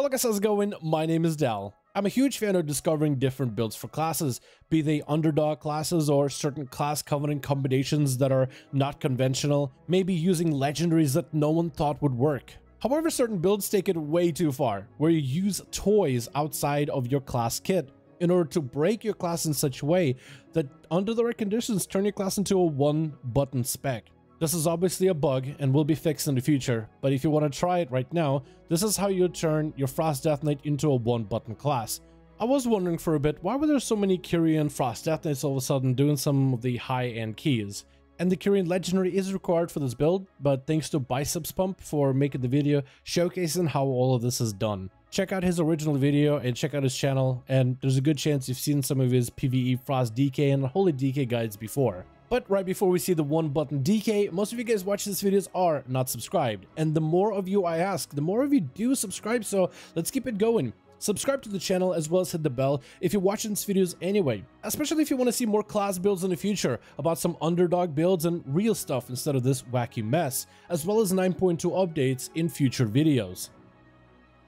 Hello guys, how's it going? My name is Dal. I'm a huge fan of discovering different builds for classes, be they underdog classes or certain class covenant combinations that are not conventional, maybe using legendaries that no one thought would work. However, certain builds take it way too far, where you use toys outside of your class kit in order to break your class in such a way that under the right conditions turn your class into a one button spec. This is obviously a bug and will be fixed in the future, but if you want to try it right now, this is how you turn your Frost Death Knight into a one-button class. I was wondering for a bit, why were there so many Kyrian Frost Death Knights all of a sudden doing some of the high-end keys? And the Kyrian Legendary is required for this build, but thanks to Biceps Pump for making the video showcasing how all of this is done. Check out his original video and check out his channel, and there's a good chance you've seen some of his PvE Frost DK and Holy DK guides before. But right before we see the one button DK, most of you guys watching these videos are not subscribed. And the more of you I ask, the more of you do subscribe, so let's keep it going. Subscribe to the channel as well as hit the bell if you're watching these videos anyway, especially if you want to see more class builds in the future about some underdog builds and real stuff instead of this wacky mess, as well as 9.2 updates in future videos.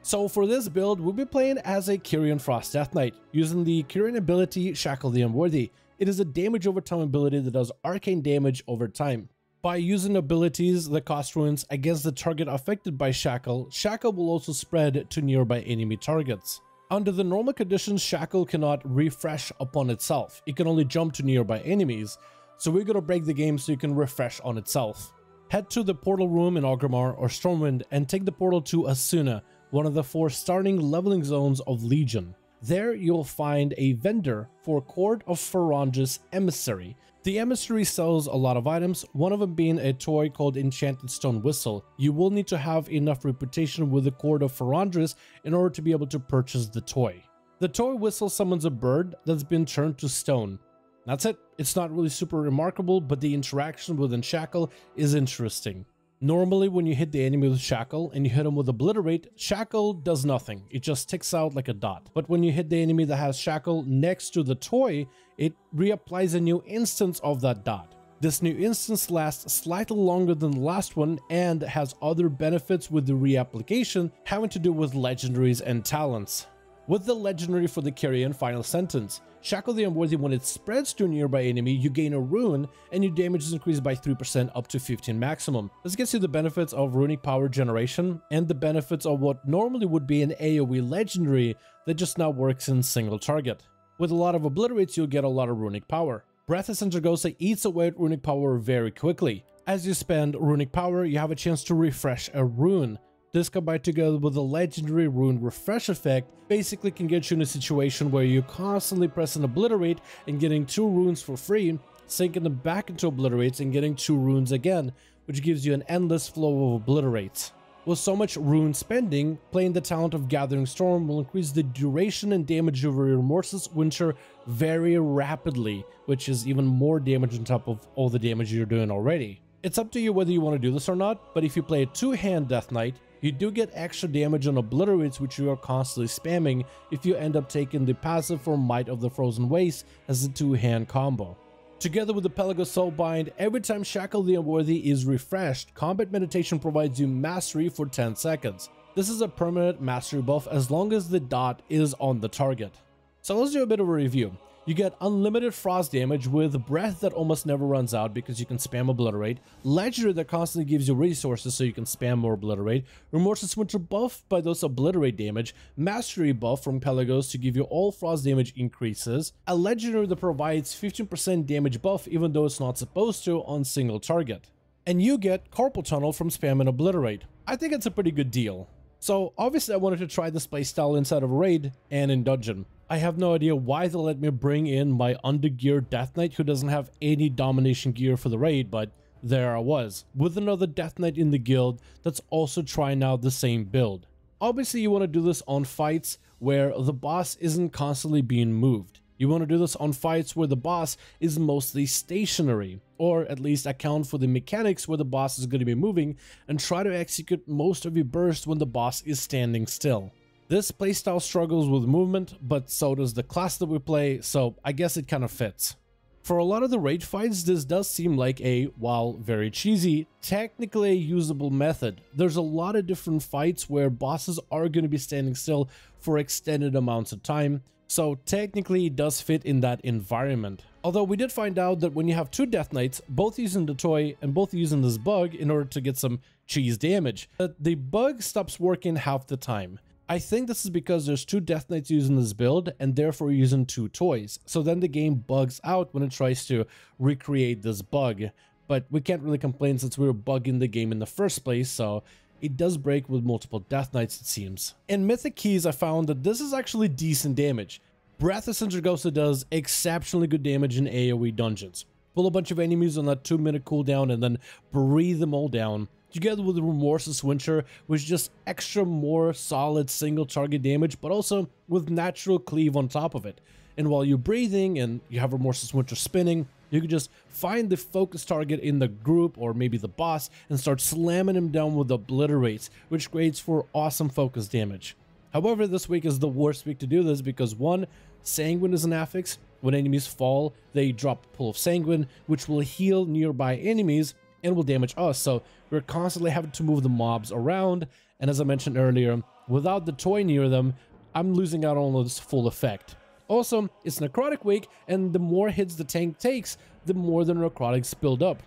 So for this build, we'll be playing as a Kyrian Frost Death Knight, using the Kyrian ability Shackle the Unworthy, it is a damage over time ability that does arcane damage over time. By using abilities that cost runes against the target affected by Shackle, Shackle will also spread to nearby enemy targets. Under the normal conditions, Shackle cannot refresh upon itself. It can only jump to nearby enemies, so we're gonna break the game so you can refresh on itself. Head to the portal room in Orgrimmar or Stormwind and take the portal to Azsuna, one of the four starting leveling zones of Legion. There you'll find a vendor for Court of Farondis Emissary. The emissary sells a lot of items, one of them being a toy called Enchanted Stone Whistle. You will need to have enough reputation with the Court of Farondis in order to be able to purchase the toy. The toy whistle summons a bird that's been turned to stone. That's it. It's not really super remarkable, but the interaction with Shackle is interesting. Normally, when you hit the enemy with Shackle and you hit him with Obliterate, Shackle does nothing. It just sticks out like a dot. But when you hit the enemy that has Shackle next to the toy, it reapplies a new instance of that dot. This new instance lasts slightly longer than the last one and has other benefits with the reapplication having to do with legendaries and talents. With the legendary for the Kyrian final sentence, Shackle the Unworthy when it spreads to a nearby enemy, you gain a rune and your damage is increased by 3% up to 15 maximum. This gets you the benefits of runic power generation and the benefits of what normally would be an AoE legendary that just now works in single target. With a lot of obliterates, you'll get a lot of runic power. Breath of Sindragosa eats away at runic power very quickly. As you spend runic power, you have a chance to refresh a rune. This combined together with the legendary rune refresh effect basically can get you in a situation where you're constantly pressing obliterate and getting two runes for free, sinking them back into obliterates and getting two runes again, which gives you an endless flow of obliterates. With so much rune spending, playing the talent of Gathering Storm will increase the duration and damage of your Remorseless Winter very rapidly, which is even more damage on top of all the damage you're doing already. It's up to you whether you want to do this or not, but if you play a two-hand Death Knight, you do get extra damage on obliterates which you are constantly spamming if you end up taking the passive for Might of the Frozen Waste as a two-hand combo. Together with the Pelagos Soulbind, every time Shackle the Unworthy is refreshed, Combat Meditation provides you Mastery for 10 seconds. This is a permanent Mastery buff as long as the dot is on the target. So let's do a bit of a review. You get unlimited frost damage with breath that almost never runs out because you can spam obliterate, legendary that constantly gives you resources so you can spam more obliterate, remorseless winter buff by those obliterate damage, mastery buff from Pelagos to give you all frost damage increases, a legendary that provides 15% damage buff even though it's not supposed to on single target. And you get Carpal Tunnel from spam and obliterate. I think it's a pretty good deal. So obviously I wanted to try this playstyle inside of raid and in dungeon. I have no idea why they let me bring in my undergear Death Knight who doesn't have any domination gear for the raid, but there I was, with another Death Knight in the guild that's also trying out the same build. Obviously you want to do this on fights where the boss isn't constantly being moved. You want to do this on fights where the boss is mostly stationary, or at least account for the mechanics where the boss is going to be moving and try to execute most of your burst when the boss is standing still. This playstyle struggles with movement, but so does the class that we play, so I guess it kind of fits. For a lot of the raid fights, this does seem like a, while very cheesy, technically a usable method. There's a lot of different fights where bosses are going to be standing still for extended amounts of time, so technically it does fit in that environment. Although we did find out that when you have two Death Knights, both using the toy and both using this bug in order to get some cheese damage, the bug stops working half the time. I think this is because there's two Death Knights using this build and therefore using two toys. So then the game bugs out when it tries to recreate this bug. But we can't really complain since we were bugging the game in the first place, so it does break with multiple Death Knights it seems. In Mythic Keys I found that this is actually decent damage. Breath of Sindragosa does exceptionally good damage in AoE dungeons. Pull a bunch of enemies on that 2 minute cooldown and then breathe them all down together with Remorseless Winter, which just extra more solid single target damage, but also with natural cleave on top of it. And while you're breathing and you have Remorseless Winter spinning, you can just find the focus target in the group or maybe the boss and start slamming him down with Obliterates, which grades for awesome focus damage. However, this week is the worst week to do this because one, Sanguine is an affix. When enemies fall, they drop a pool of Sanguine, which will heal nearby enemies and will damage us. So we're constantly having to move the mobs around. And as I mentioned earlier, without the toy near them, I'm losing out on this full effect. Also, it's Necrotic Week, and the more hits the tank takes, the more the Necrotics build up.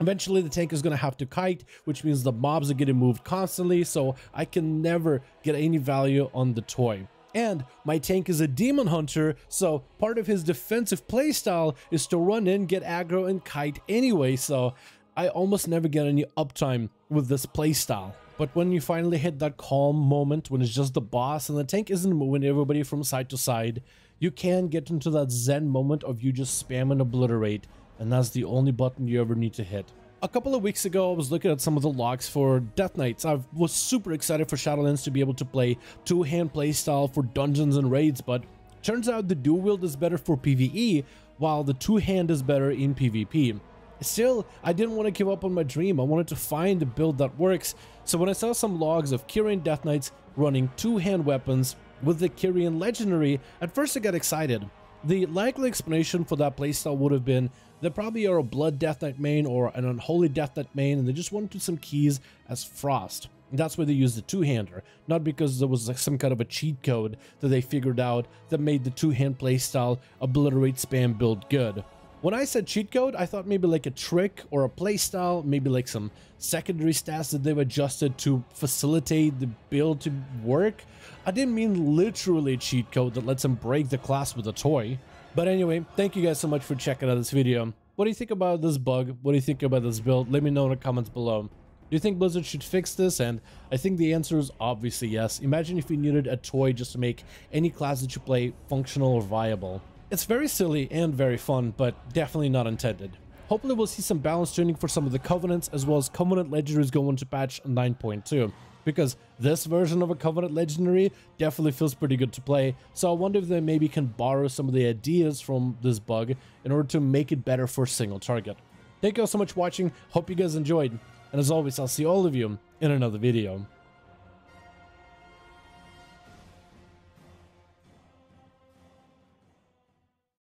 Eventually, the tank is going to have to kite, which means the mobs are getting moved constantly, so I can never get any value on the toy. And my tank is a demon hunter, so part of his defensive playstyle is to run in, get aggro, and kite anyway, so I almost never get any uptime with this playstyle. But when you finally hit that calm moment when it's just the boss and the tank isn't moving everybody from side to side, you can get into that zen moment of you just spam and obliterate, and that's the only button you ever need to hit. A couple of weeks ago, I was looking at some of the logs for Death Knights. I was super excited for Shadowlands to be able to play two-hand playstyle for dungeons and raids, but turns out the dual wield is better for PvE, while the two-hand is better in PvP. Still, I didn't want to give up on my dream. I wanted to find a build that works. So when I saw some logs of Kyrian Death Knights running two-hand weapons with the Kyrian Legendary, at first I got excited. The likely explanation for that playstyle would have been they probably are a Blood Death Knight main or an Unholy Death Knight main and they just wanted some keys as Frost. That's why they used the two-hander, not because there was like some kind of a cheat code that they figured out that made the two-hand playstyle obliterate spam build good. When I said cheat code, I thought maybe like a trick or a playstyle, maybe like some secondary stats that they've adjusted to facilitate the build to work. I didn't mean literally cheat code that lets them break the class with a toy. But anyway, thank you guys so much for checking out this video. What do you think about this bug? What do you think about this build? Let me know in the comments below. Do you think Blizzard should fix this? And I think the answer is obviously yes. Imagine if you needed a toy just to make any class that you play functional or viable. It's very silly and very fun, but definitely not intended. Hopefully we'll see some balance tuning for some of the Covenants, as well as Covenant Legendaries going to patch 9.2 because this version of a Covenant Legendary definitely feels pretty good to play, so I wonder if they maybe can borrow some of the ideas from this bug in order to make it better for single target. Thank you all so much for watching, hope you guys enjoyed, and as always I'll see all of you in another video.